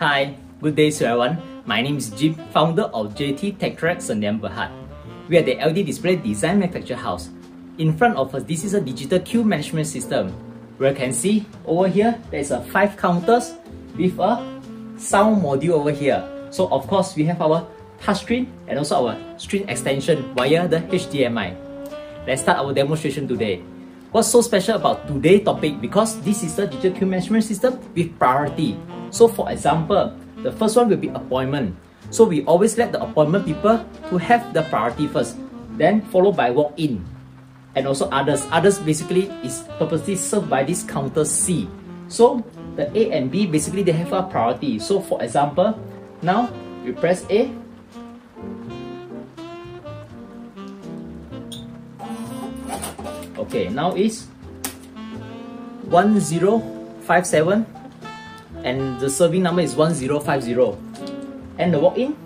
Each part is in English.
Hi, good day to everyone. My name is Jim, founder of JT Techtronics Sdn Bhd. We are the LED display design manufacture house. In front of us, this is a digital queue management system. Where you can see over here, there's a five counters with a sound module over here. So of course, we have our touchscreen and also our screen extension via the HDMI. Let's start our demonstration today. What's so special about today's topic? Because this is a digital queue management system with priority. So for example, the first one will be appointment. So we always let the appointment people to have the priority first, then followed by walk-in. And also others. Others basically is purposely served by this counter C. So the A and B basically they have a priority. So for example, now we press A. Okay, now is 1057 and the serving number is 1050 and the walk-in?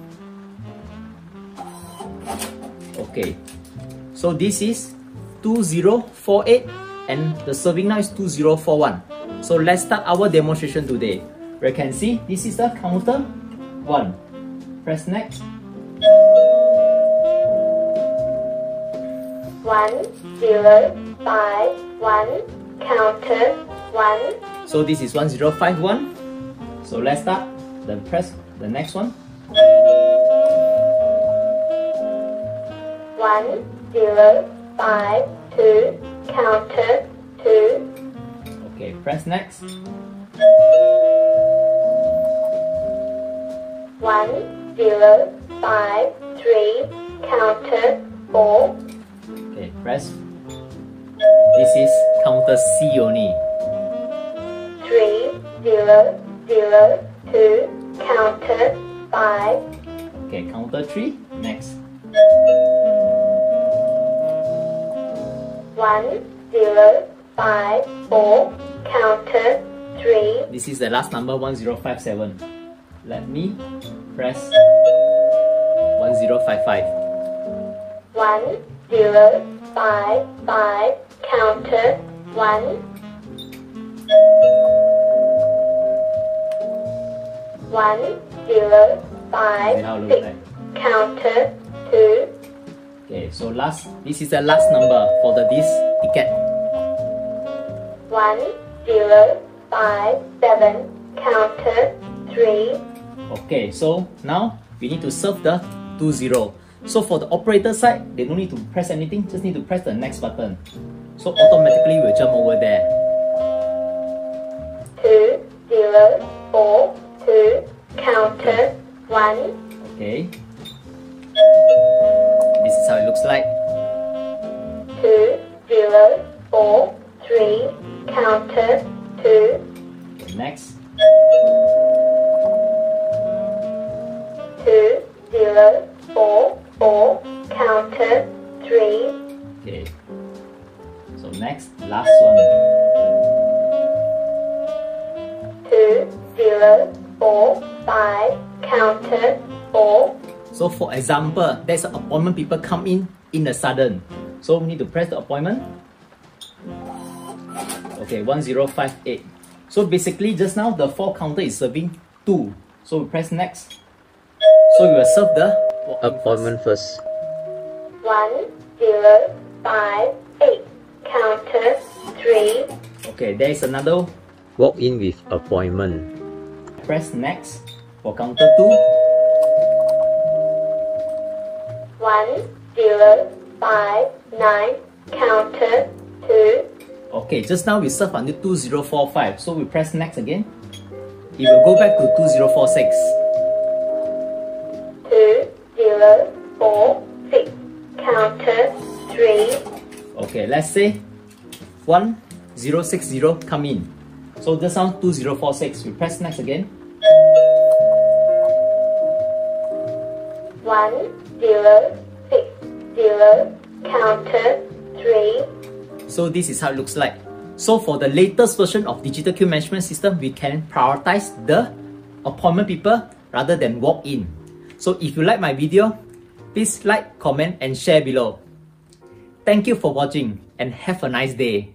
Okay. So this is 2048 and the serving now is 2041 so let's start our demonstration today. We can see? This is the counter. 1 press next. One zero five one. Counter. One. So this is 1051 so let's start. Then press the next one. One zero five two counter two. Okay, press next. One zero five three counter four. Okay, press. This is counter C only. Three zero zero, two, counter, five. Okay, counter three, next. One, zero, five, four, counter, three. This is the last number, 1057. Let me press 1055. One, zero, five, five, counter, one. One, zero, five, six, counter, two. Okay, so last, this is the last number for the this ticket. One, zero, five, seven, counter, three. Okay, so now we need to serve the two zero. So for the operator side, they don't need to press anything, just need to press the next button. So automatically we'll jump over there. Two, zero, four, two, counter, one. Okay. This is how it looks like. Two, zero, four, three, counter, two. Okay, next. Two, zero, four, four, counter, three. Okay. So next, last one. Two, zero, four, five, counter, four. So for example, there's an appointment people come in in a sudden. So we need to press the appointment. Okay, 1058. So basically just now the four counter is serving two. So we press next. So we will serve the appointment first. One, zero, five, eight. Counter, three. Okay, there is another walk in with appointment press next for counter 2. 1, 0, 5, 9, counter 2. Okay, just now we serve until 2045, so we press next again. It will go back to 2046. 2, 0, 4, 6, counter 3. Okay, let's say 1060 come in. So this sound 2046. We press next again. One, zero, six, zero, counter, three. So this is how it looks like. So for the latest version of digital queue management system, we can prioritize the appointment people rather than walk in. So if you like my video, please like, comment and share below. Thank you for watching and have a nice day.